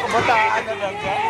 Kabataan na lang dyan.